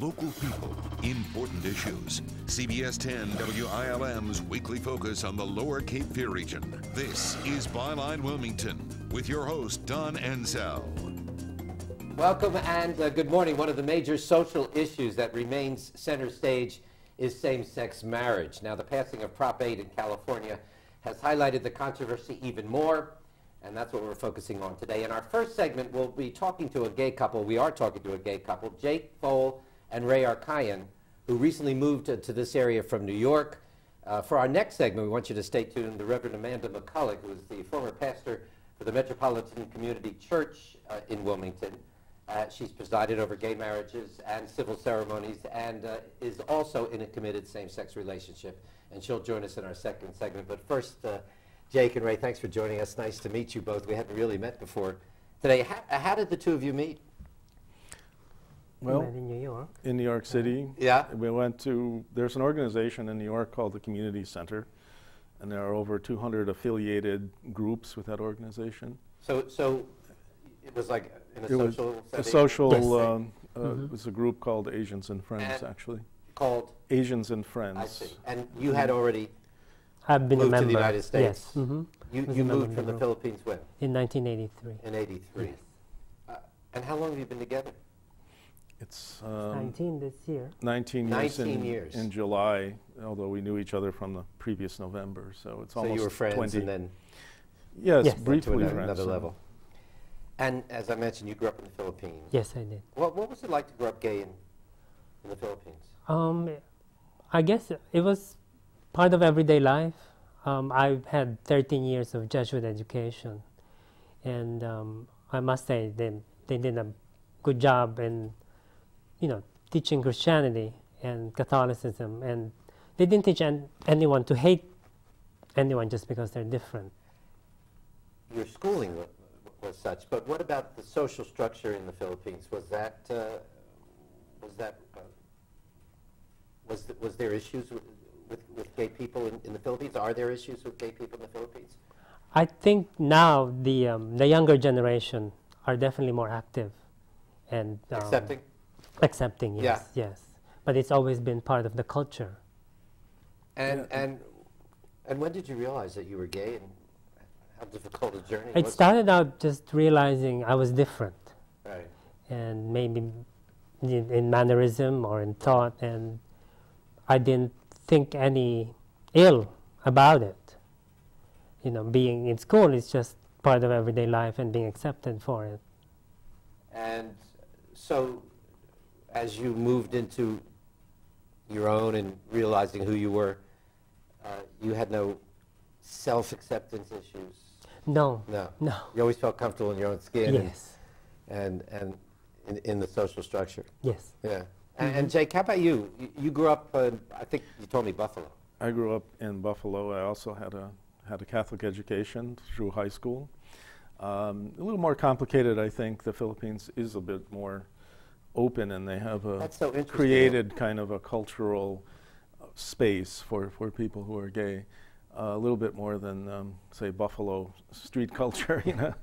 local people, important issues. CBS 10 WILM's weekly focus on the Lower Cape Fear region. This is Byline Wilmington with your host, Don Ansell. Welcome and uh, good morning. One of the major social issues that remains center stage is same-sex marriage. Now, the passing of Prop 8 in California has highlighted the controversy even more, and that's what we're focusing on today. In our first segment, we'll be talking to a gay couple. We are talking to a gay couple, Jake Fole and Ray Arkayan, who recently moved to, to this area from New York. Uh, for our next segment, we want you to stay tuned. The Reverend Amanda McCullough, who is the former pastor for the Metropolitan Community Church uh, in Wilmington. Uh, she's presided over gay marriages and civil ceremonies and uh, is also in a committed same-sex relationship. And she'll join us in our second segment. But first, uh, Jake and Ray, thanks for joining us. Nice to meet you both. We hadn't really met before today. How, how did the two of you meet? Well, in New York. in New York City. Yeah. We went to, there's an organization in New York called the Community Center, and there are over 200 affiliated groups with that organization. So, so it was like in a It was social A social, Yes. um, uh, Mhm. it was a group called Asians and Friends, And- actually. called, Asians and Friends. I see. And you had already, I've been Moved a to the member. United States. Yes. hmm you, you moved of from the the group. Philippines when? In 1983. In 83. Yes. Uh, and how long have you been together? It's um, 19 this year. 19 years, 19 in, years. in July, although we knew each other from the previous November, so it's So almost you were friends 20. and then yes, Yes. went to briefly another, friends. another level. And as I mentioned, you grew up in the Philippines. Yes, I did. What, what was it like to grow up gay in, in the Philippines? Um, I guess it was part of everyday life. Um, I've had 13 years of Jesuit education, and um, I must say they they did a good job in, you know, teaching Christianity and Catholicism, and they didn't teach an, anyone to hate anyone just because they're different. Your schooling wa- was such, but what about the social structure in the Philippines? Was that, uh, was that, uh, was, th- was there issues with, with, with gay people in, in the Philippines? Are there issues with gay people in the Philippines? I think now the um, the younger generation are definitely more active and um, Accepting? Accepting. Yes, Yeah. yes. But it's always been part of the culture. And, Yeah. and, and when did you realize that you were gay and how difficult a journey It was? started out just realizing I was different, Right. and maybe in, in mannerism or in thought, and I didn't think any ill about it. You know, being in school is just part of everyday life and being accepted for it. And so, as you moved into your own and realizing who you were, uh, you had no self-acceptance issues. No, No, no. you always felt comfortable in your own skin and- Yes, and and in, in the social structure. yes. Yeah. And, and Jake, how about you? you? You grew up. Uh, I think you told me Buffalo. I grew up in Buffalo. I also had a had a Catholic education through high school. Um, a little more complicated, I think. The Philippines is a bit more open, and they have a so created kind of a cultural uh, space for, for people who are gay. Uh, a little bit more than, um, say, Buffalo street culture, you know.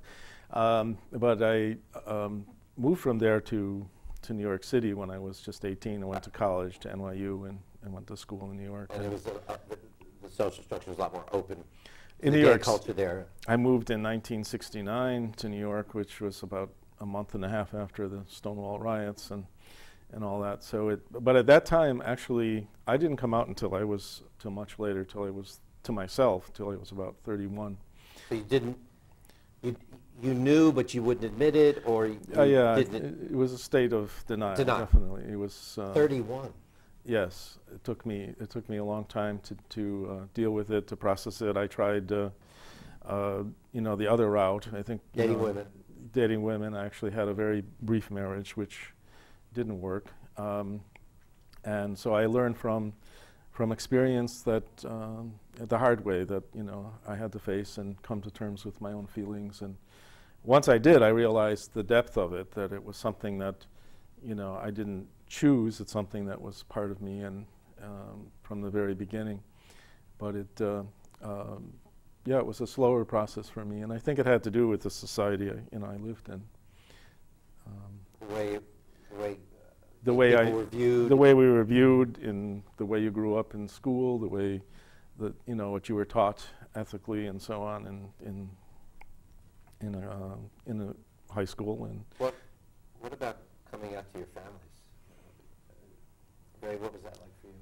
Um, but I um, moved from there to to New York City when I was just 18. I went to college to NYU and, and went to school in New York. And it was a, a, the, the social structure was a lot more open. In the New York, culture there. I moved in 1969 to New York, which was about a month and a half after the Stonewall riots and and all that. So it, but at that time, actually, I didn't come out until I was till much later, till I was to myself, till I was about 31. So you didn't. You you knew, but you wouldn't admit it, or you, Uh, yeah, it, didn't. it was a state of denial. Denial. Definitely, it was. Uh, Thirty-one. Yes, it took me it took me a long time to to uh, deal with it, to process it. I tried, uh, uh, you know, the other route. I think you Dating know, women. Dating women. I actually had a very brief marriage, which didn't work, um, and so I learned from from experience that um, the hard way that you know I had to face and come to terms with my own feelings. And once I did, I realized the depth of it. That it was something that you know I didn't choose. It's something that was part of me and um, from the very beginning. But it. Uh, um, yeah, it was a slower process for me, and I think it had to do with the society I, you know I lived in. Um, The way, the way the way I were viewed. the way we were viewed in the way you grew up in school, the way that you know what you were taught ethically and so on in in in a uh, in a high school and What, what about coming out to your families? Ray, what was that like for you?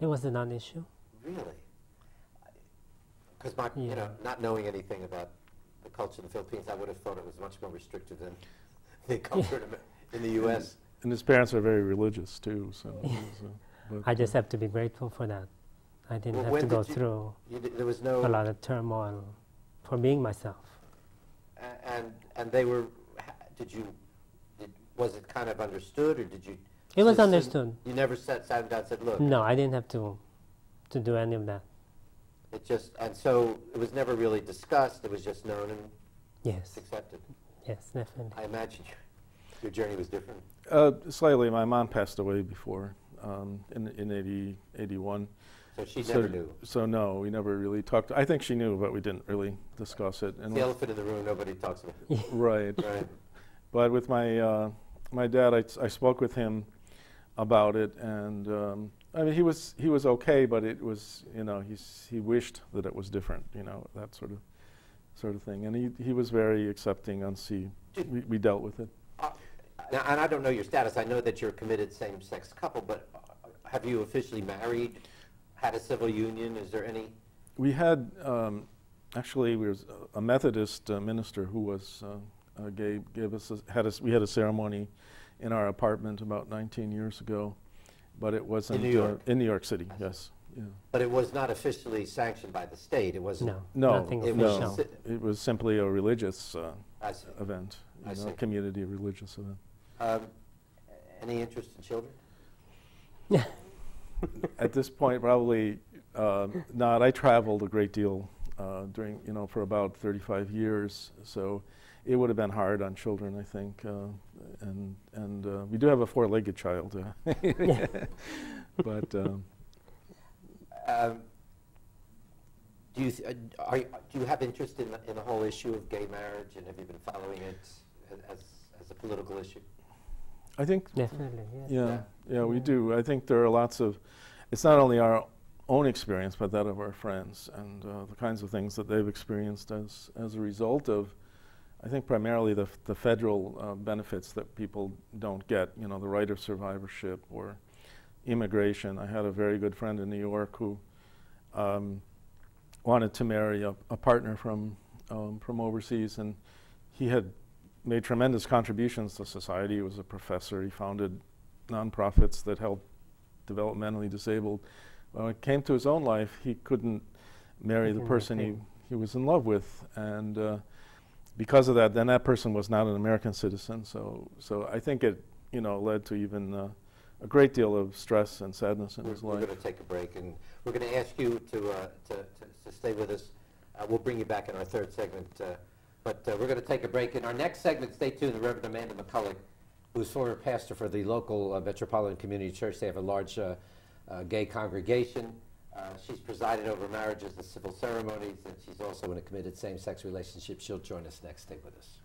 It was a non-issue. Really? Because my, you know, not knowing anything about the culture of the Philippines, I would have thought it was much more restrictive than the culture in, the U.S. and his parents are very religious too. So it was, but, I just have to be grateful for that. I didn't Well, have when to go you- through You di- there was a lot of turmoil for being myself. and and they were. Did you? Did, was it kind of understood, or did you? It was sit- sit- understood. You never sat, sat down and said, "Look." No, I didn't have to to do any of that. It just and so it was never really discussed. It was just known and Yes, accepted. yes, definitely. I imagine your, your journey was different. uh, slightly. My mom passed away before um, in in 80, 81. So she so, never knew. So no, we never really talked. I think she knew, but we didn't really discuss it. It's the elephant in the room. Nobody talks about. It. right. Right. But with my uh, my dad, I, I spoke with him about it, and um, I mean he was he was okay, but it was you know he's he wished that it was different, you know that sort of sort of thing, and he he was very accepting. Once he we, we dealt with it. Uh, now, and I don't know your status. I know that you're a committed same-sex couple, but uh, have you officially married? Had a civil union? Is there any? We had um, actually we was a Methodist uh, minister who was uh, uh, gave gave us a, had us we had a ceremony in our apartment about 19 years ago, but it wasn't New York? Uh, in New York City. Yes. Yeah. But it was not officially sanctioned by the state. It wasn't. No, No, nothing it was no. official. si- It was simply a religious uh, I see. event, I you know, see. a community religious event. Um, any interest in children? At this point, probably uh, not. I traveled a great deal uh, during, you know, for about 35 years, so it would have been hard on children, I think. Uh, and and uh, we do have a four-legged child, uh, but um, Um, do you th- uh, are you, do you have interest in the, in the whole issue of gay marriage, and have you been following it as as a political issue? I think Definitely, yes. Yeah, yeah, we do. I think there are lots of, it's not only our own experience, but that of our friends and uh, the kinds of things that they've experienced as, as a result of, I think primarily the, f- the federal uh, benefits that people don't get, you know, the right of survivorship or immigration. I had a very good friend in New York who um, wanted to marry a, a partner from, um, from overseas, and he had made tremendous contributions to society. He was a professor. He founded nonprofits that helped developmentally disabled. When it came to his own life, he couldn't marry the person he, he was in love with, and uh, because of that, then that person was not an American citizen. So, so I think it, you know, led to even uh, a great deal of stress and sadness in We're, his we're going to take a break, and we're going to ask you to, uh, to, to, to stay with us. Uh, we'll bring you back in our third segment, uh, but uh, we're going to take a break. In our next segment, stay tuned. The Reverend Amanda McCullough, who's former pastor for the local uh, Metropolitan Community Church. They have a large uh, uh, gay congregation. Uh, she's presided over marriages and civil ceremonies, and she's also in a committed same-sex relationship. She'll join us next. Stay with us.